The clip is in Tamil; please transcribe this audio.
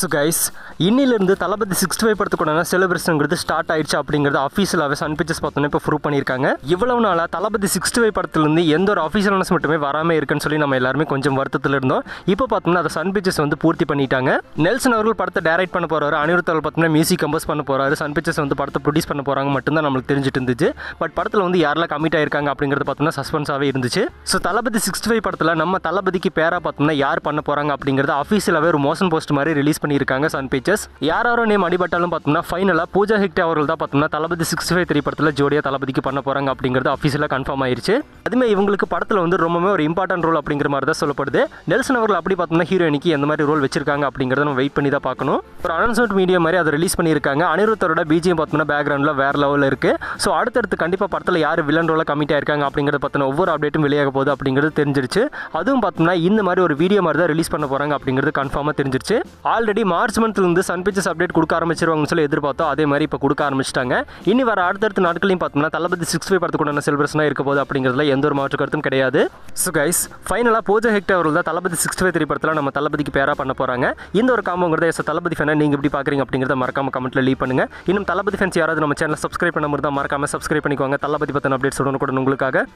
ஸோ கைஸ் இன்னிலிருந்து தளபதி சிக்ஸ்டி ஃபைவ் படத்துக்குடான செலிப்ரேஷனுங்கிறது ஸ்டார்ட் ஆயிடுச்சு அப்படிங்கிறது அஃபீஷியலாகவே சன் பிக்சர்ஸ் பார்த்தோன்னா இப்போ ப்ரூவ் பண்ணியிருக்காங்க. இவ்வளவு நாளாக தளபதி சிக்ஸ்டி ஃபைவ் படத்துலேருந்து எந்த ஒரு அஃபீஷியல் மட்டுமே வராமல் இருக்குன்னு சொல்லி நம்ம எல்லாருமே கொஞ்சம் வருத்தத்தில் இருந்தோம். இப்போ பார்த்தோம்னா அதை சன் பிக்சர்ஸ் வந்து பூர்த்தி பண்ணிட்டாங்க. நெல்சன் அவர்கள் படத்தை டைரக்ட் பண்ண போகிறாரு அனிருத் அவர்கள் பார்த்தோம்னா மியூசிக் கம்போஸ் பண்ண போகிறாரு சன் பிக்சர்ஸ் வந்து படத்தை ப்ரொடியூஸ் பண்ண போகிறாங்க மட்டும்தான் நம்மளுக்கு தெரிஞ்சிட்டு இருந்துச்சு. பட் படத்தில் வந்து யாரெல்லாம் கமிட் ஆயிருக்காங்க அப்படிங்கிறது பார்த்தோம்னா சஸ்பென்ஸாகவே இருந்துச்சு. ஸோ தளபதி சிக்ஸ்டி ஃபைவ் படத்தில் நம்ம தளபதிக்கு பேராக பார்த்தோம்னா யார் பண்ண போகிறாங்க அப்படிங்கிறது அஃபீஷியலாகவே ஒரு மோஷன் போஸ்ட் மாதிரி ரிலீஸ் பண்ணி பண்ணியிருக்காங்க சன் பிக்சர்ஸ் யார் யாரோ நேம் அடிபட்டாலும் பார்த்தோம்னா ஃபைனலாக பூஜா ஹெக்டே அவர்கள் தான் பார்த்தோம்னா தளபதி சிக்ஸ்டி ஃபைவ் த்ரீ படத்தில் ஜோடியாக தளபதிக்கு பண்ண போறாங்க அப்படிங்கிறது அஃபீஷியலாக கன்ஃபார்ம் ஆயிருச்சு. அதுமே இவங்களுக்கு படத்தில் வந்து ரொம்பவே ஒரு இம்பார்ட்டன்ட் ரோல் அப்படிங்கிற மாதிரி தான் சொல்லப்படுது. நெல்சன் அவர்கள் அப்படி பார்த்தோம்னா ஹீரோயினிக்கு எந்த மாதிரி ரோல் வச்சிருக்காங்க அப்படிங்கிறத நம்ம வெயிட் பண்ணி தான் பார்க்கணும். ஒரு அனௌன்ஸ்மெண்ட் மீடியா மாதிரி அதை ரிலீஸ் பண்ணியிருக்காங்க. அனிருத்தரோட பிஜிஎம் பார்த்தோம்னா பேக்ரவுண்டில் வேற லெவலில் இருக்கு. ஸோ அடுத்தடுத்து கண்டிப்பாக படத்தில் யார் வில்லன் ரோல கமிட் ஆயிருக்காங்க அப்படிங்கிறத பற்றின ஒவ்வொரு அப்டேட்டும் வெளியாக போகுது அப்படிங்கிறது தெரிஞ்சிருச்சு. அதுவும் பார்த்தோம்னா இந்த மாதிரி ஒரு வீடியோ மாதிரி தான் ரிலீஸ் பண்ண போறாங்க அப்படிங்கிறது கன்ஃபார்மாக தெரிஞ்சிருச்சு. ஆல்ரெடி மார்ச் மந்த்லேருந்து சன் பிக்சர்ஸ் அப்டேட் கொடுக்க ஆரம்பிச்சிருவாங்கன்னு சொல்லி எதிர்பார்த்தோம். அதே மாதிரி இப்போ கொடுக்க ஆரம்பிச்சிட்டாங்க. இனி வர அடுத்தடுத்த நாட்களையும் பார்த்தோம்னா தளபதி சிக்ஸ் ஃபைவ் படத்துக்குண்டான செலிபிரேஷனாக இருக்க போகுது அப்படிங்கிறதுல எந்த ஒரு மாற்று கருத்தும் கிடையாது. ஸோ கைஸ் ஃபைனலாக பூஜா ஹெக்டே அவர்கள் தான் தளபதி சிக்ஸ் ஃபைவ் த்ரீ படத்தில் நம்ம தளபதிக்கு பேராக பண்ண போகிறாங்க இந்த ஒரு காம்போங்கிறத எஸ் தளபதி ஃபேனை நீங்கள் எப்படி பார்க்குறீங்க அப்படிங்கிறத மறக்காம கமெண்ட்ல லீவ் பண்ணுங்க. இன்னும் தளபதி ஃபேன்ஸ் யாராவது நம்ம சேனல் சப்ஸ்கிரைப் பண்ண முடியும் மறக்காம சப்ஸ்கிரைப் பண்ணிக்கோங்க. தளபதி பற்றின அப்டேட்ஸ் உடனுக்குடன் உங்களுக்காக.